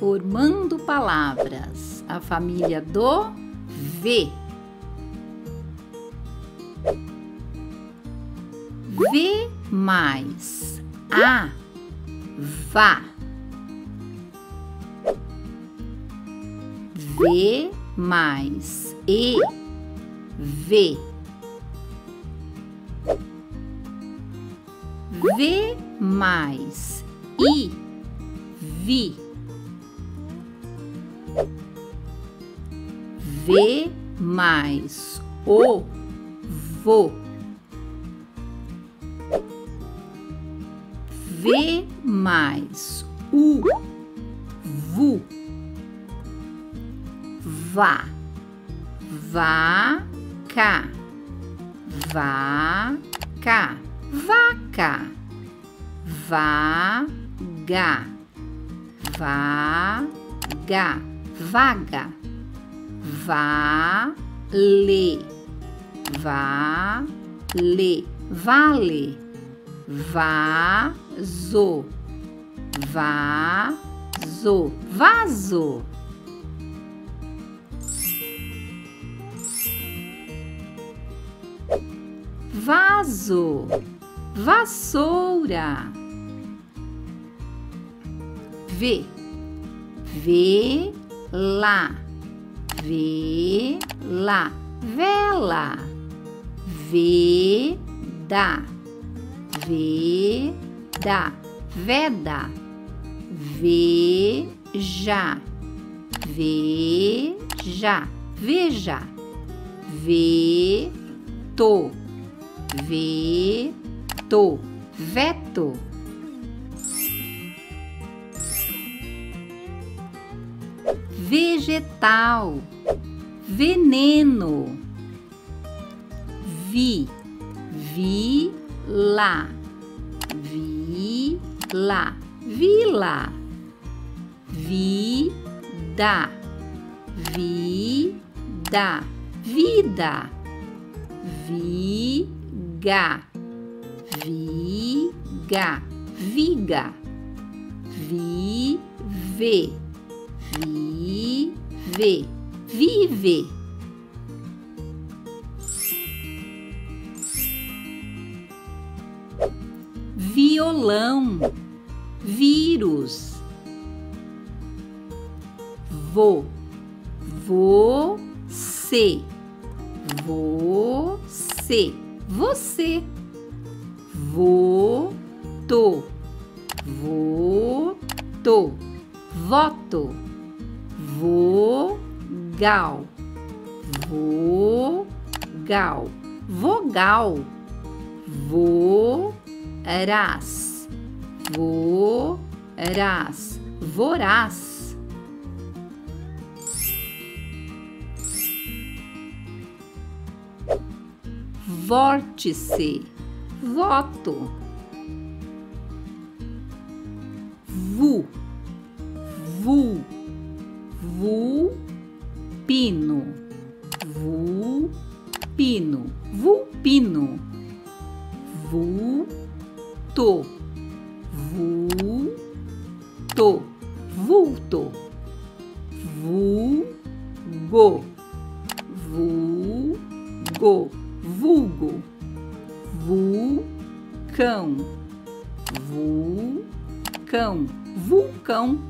formando palavras. A família do V. V mais A, vá. V mais E, vê. V mais I, vi. V mais O, vou. V mais U, vu. Vá, vaca, vaca, vaca, vaga, vaga, vaga, vale, vale, vale, vaso, vaso, vaso. Vaso, vassoura. V, vela, vela, vela, veda, veda, veda, veja, veja, veja, veto, veto, veto. Vegetal, veneno, vi, vila, vila, vila, vida, vida, vida, viga, viga, viga, vive, vive, vive. Violão, vírus, vo, você, você, você, voto, voto, voto, vogal, vogal, vogal, voraz, voraz, voraz. Vórtice, voto. Vu, vu, vulto, vulto, vulto, vulgo, vulgo, vulgo, vulcão, vulcão, vulcão.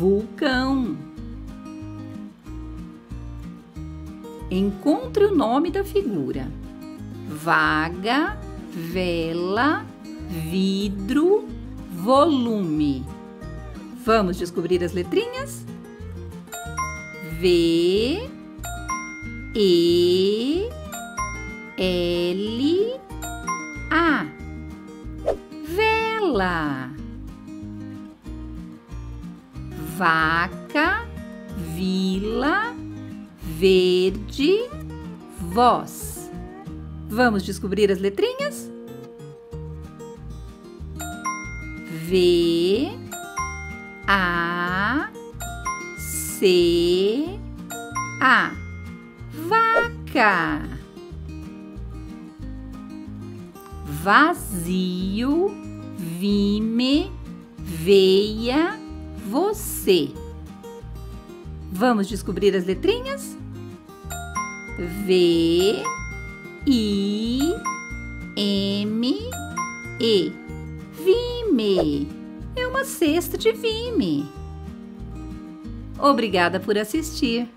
Vulcão. Encontre o nome da figura: vaga, vela, vidro, volume. Vamos descobrir as letrinhas? V, E, L, vaca, vila, verde, voz. Vamos descobrir as letrinhas? V, A, C, A. Vaca. Vazio, vime, veia, você. Vamos descobrir as letrinhas? V, I, M, E. Vime. É uma cesta de vime. Obrigada por assistir.